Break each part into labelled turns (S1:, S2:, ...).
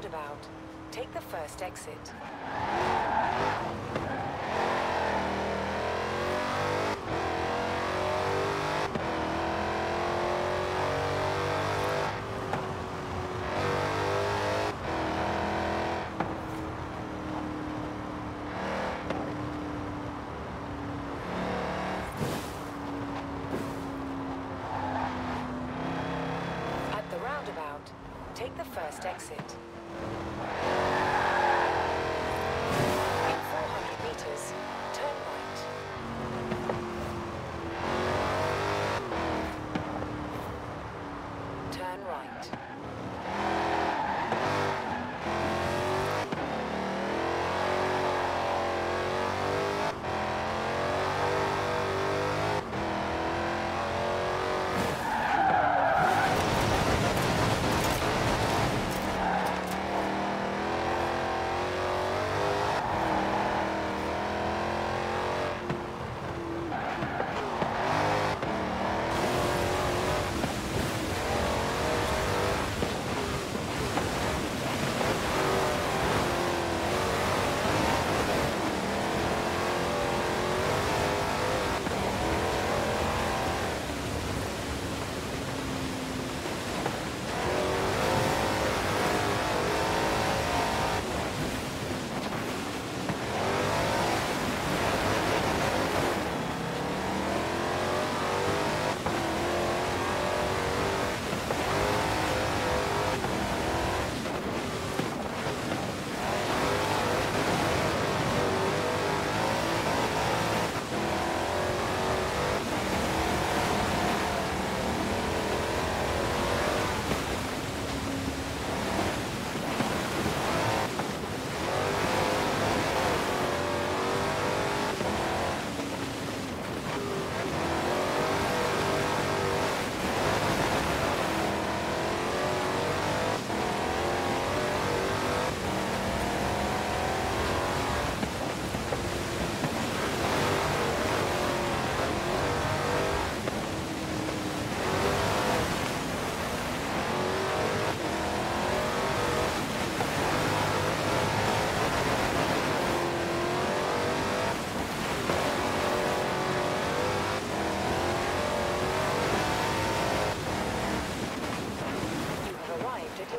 S1: roundabout, take the first exit. At the roundabout, take the first exit.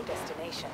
S1: destination.